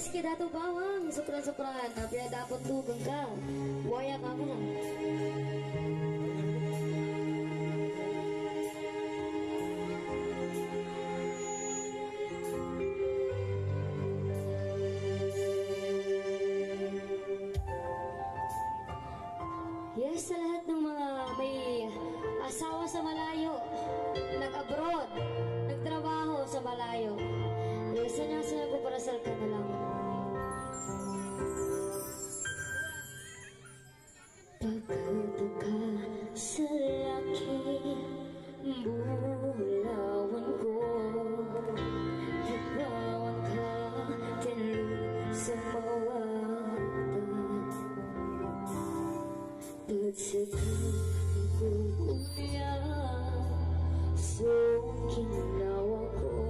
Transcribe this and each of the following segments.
Rizky Dato Bawang, sukran-sukran, nabiya dapat tugang ka. Waya ka mo. Yes, sa lahat ng mga may asawa sa malayo, nag-abroad, nagtrabaho sa malayo. Yes, na sa ko para sa ka buồn cô thật vào khá trên lùi sông bao ta từ sự thương của cô nhà số kinh nào cô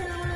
sa naman